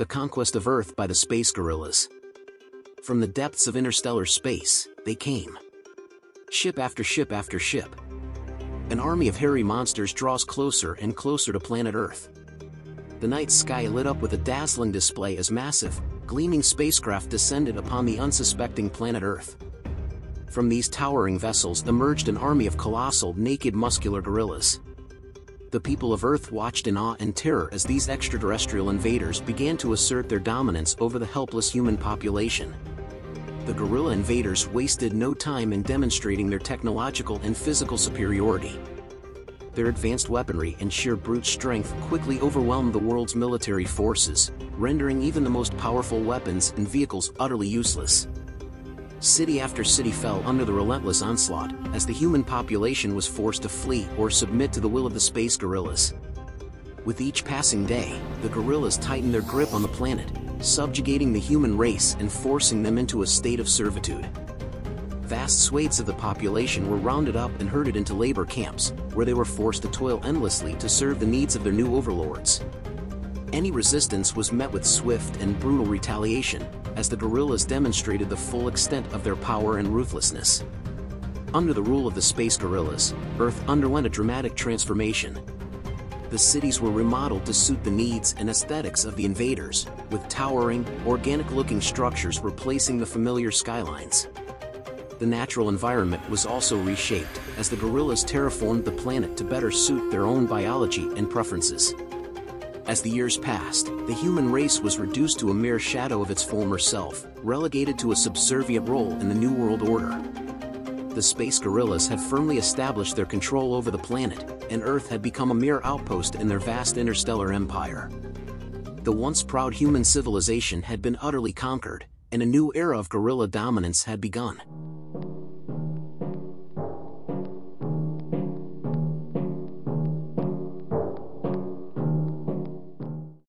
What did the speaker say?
The conquest of Earth by the space gorillas. From the depths of interstellar space, they came. Ship after ship after ship. An army of hairy monsters draws closer and closer to planet Earth. The night sky lit up with a dazzling display as massive, gleaming spacecraft descended upon the unsuspecting planet Earth. From these towering vessels emerged an army of colossal, naked muscular gorillas. The people of Earth watched in awe and terror as these extraterrestrial invaders began to assert their dominance over the helpless human population. The gorilla invaders wasted no time in demonstrating their technological and physical superiority. Their advanced weaponry and sheer brute strength quickly overwhelmed the world's military forces, rendering even the most powerful weapons and vehicles utterly useless. City after city fell under the relentless onslaught, as the human population was forced to flee or submit to the will of the space gorillas. With each passing day, the gorillas tightened their grip on the planet, subjugating the human race and forcing them into a state of servitude. Vast swathes of the population were rounded up and herded into labor camps, where they were forced to toil endlessly to serve the needs of their new overlords. Any resistance was met with swift and brutal retaliation, as the gorillas demonstrated the full extent of their power and ruthlessness. Under the rule of the space gorillas, Earth underwent a dramatic transformation. The cities were remodeled to suit the needs and aesthetics of the invaders, with towering, organic-looking structures replacing the familiar skylines. The natural environment was also reshaped, as the gorillas terraformed the planet to better suit their own biology and preferences. As the years passed, the human race was reduced to a mere shadow of its former self, relegated to a subservient role in the New World Order. The space gorillas had firmly established their control over the planet, and Earth had become a mere outpost in their vast interstellar empire. The once proud human civilization had been utterly conquered, and a new era of gorilla dominance had begun.